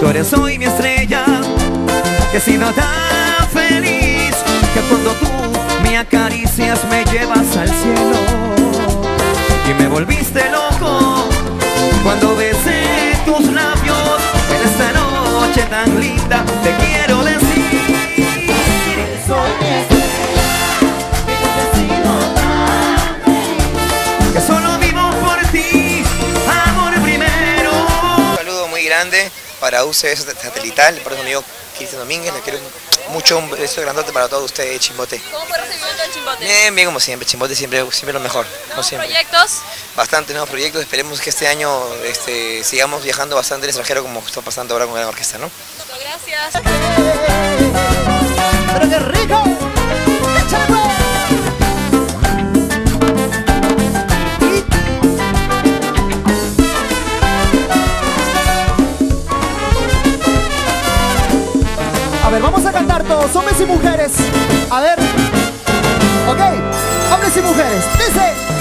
tú eres hoy mi estrella, que he sido tan feliz, que cuando tú me acaricias me llevas al cielo y me volviste loco cuando besé tus labios en esta noche tan linda. Te quiero decir. Soy mi estrella, que solo vivo por ti, amor primero. Saludo muy grande para UCS Satelital, para mi amigo Cristian Domínguez, le quiero mucho, un beso grandote para todos ustedes, Chimbote. ¿Cómo fue el recibimiento del Chimbote? Bien, bien como siempre, Chimbote siempre, siempre lo mejor, como ¿Nuevos siempre. proyectos? Bastantes nuevos proyectos, esperemos que este año este, sigamos viajando bastante al extranjero como está pasando ahora con la orquesta, ¿no? Listo, Gracias. Vamos a cantar todos, hombres y mujeres. A ver. Ok, hombres y mujeres. Dice.